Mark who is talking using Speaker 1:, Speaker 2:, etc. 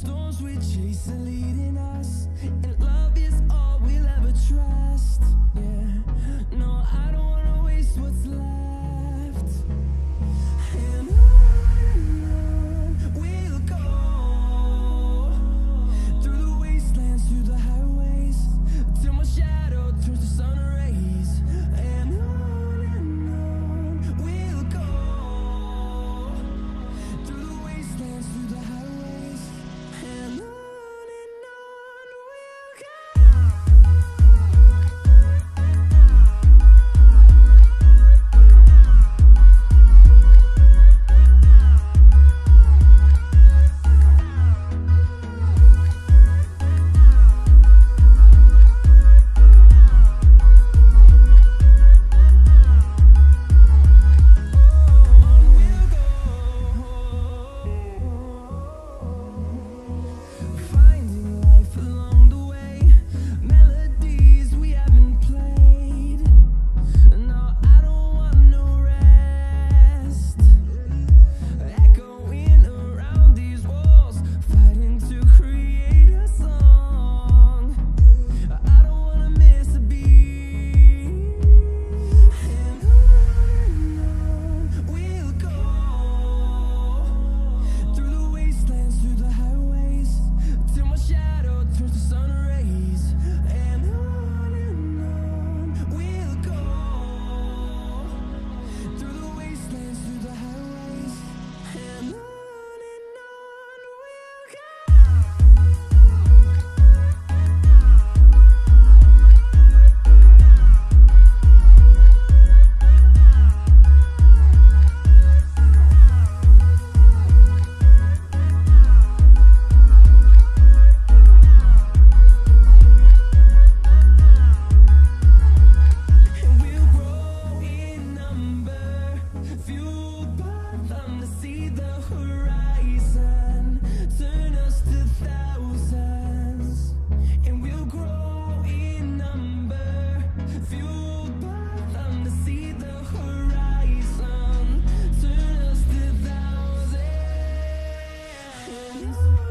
Speaker 1: storms we chase are leading us. Thank you.